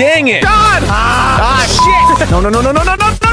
Dang it! God! Ah, shit! No, no, no, no, no, no, no!